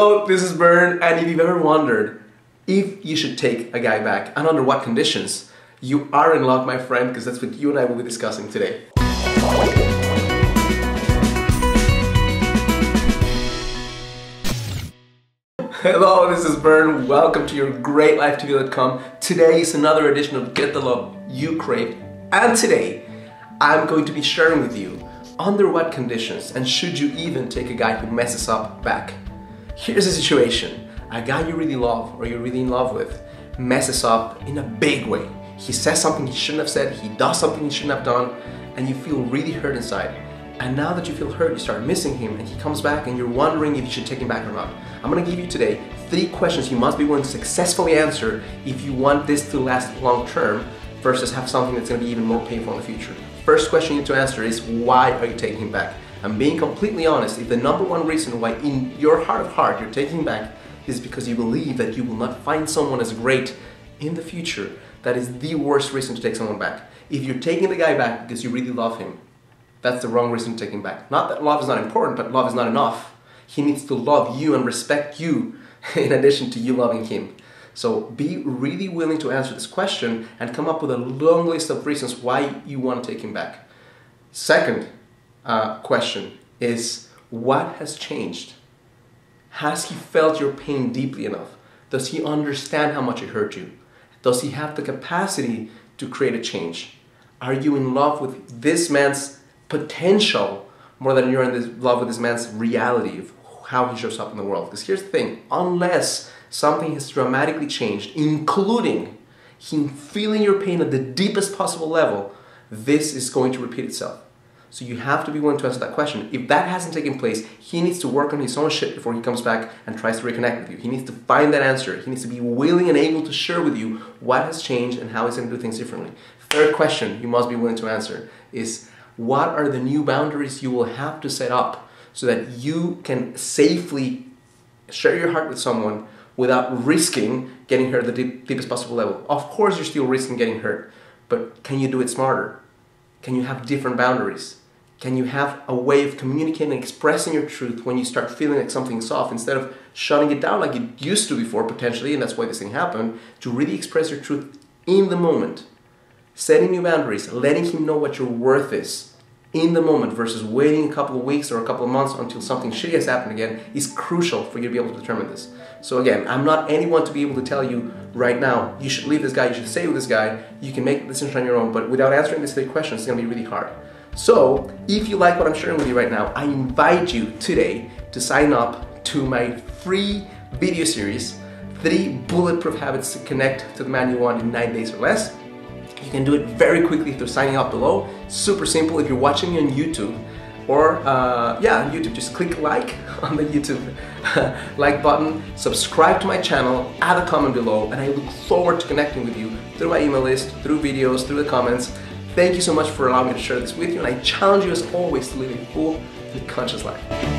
Hello, this is Bern, and if you've ever wondered if you should take a guy back and under what conditions, you are in luck, my friend, because that's what you and I will be discussing today. Hello, this is Bern. Welcome to your great life greatlifetv.com. Today is another edition of Get the Love You Crave, and today I'm going to be sharing with you under what conditions and should you even take a guy who messes up back. Here's a situation. A guy you really love or you're really in love with messes up in a big way. He says something he shouldn't have said, he does something he shouldn't have done, and you feel really hurt inside. And now that you feel hurt, you start missing him, and he comes back, and you're wondering if you should take him back or not. I'm gonna give you today three questions you must be willing to successfully answer if you want this to last long term versus have something that's gonna be even more painful in the future. First question you need to answer is why are you taking him back? I'm being completely honest, if the number one reason why in your heart of heart you're taking back is because you believe that you will not find someone as great in the future, that is the worst reason to take someone back. If you're taking the guy back because you really love him, that's the wrong reason to take him back. Not that love is not important, but love is not enough. He needs to love you and respect you in addition to you loving him. So be really willing to answer this question and come up with a long list of reasons why you want to take him back. Second uh, question is what has changed? Has he felt your pain deeply enough? Does he understand how much it hurt you? Does he have the capacity to create a change? Are you in love with this man's potential more than you're in this, love with this man's reality of how he shows up in the world? Because here's the thing unless something has dramatically changed, including him feeling your pain at the deepest possible level, this is going to repeat itself. So you have to be willing to answer that question. If that hasn't taken place, he needs to work on his own shit before he comes back and tries to reconnect with you. He needs to find that answer. He needs to be willing and able to share with you what has changed and how he's going to do things differently. Third question you must be willing to answer is what are the new boundaries you will have to set up so that you can safely share your heart with someone without risking getting hurt at the deep, deepest possible level. Of course, you're still risking getting hurt, but can you do it smarter? Can you have different boundaries? Can you have a way of communicating and expressing your truth when you start feeling like something's off instead of shutting it down like you used to before, potentially, and that's why this thing happened, to really express your truth in the moment? Setting new boundaries, letting him know what your worth is in the moment versus waiting a couple of weeks or a couple of months until something shitty has happened again is crucial for you to be able to determine this. So again, I'm not anyone to be able to tell you right now, you should leave this guy, you should stay with this guy, you can make the decision on your own, but without answering these three questions, it's gonna be really hard. So, if you like what I'm sharing with you right now, I invite you today to sign up to my free video series, Three Bulletproof Habits to Connect to the Man You Want in 9 Days or Less. You can do it very quickly through signing up below. Super simple if you're watching me on YouTube or uh, yeah, YouTube, just click like on the YouTube like button, subscribe to my channel, add a comment below, and I look forward to connecting with you through my email list, through videos, through the comments. Thank you so much for allowing me to share this with you, and I challenge you as always to live a full and conscious life.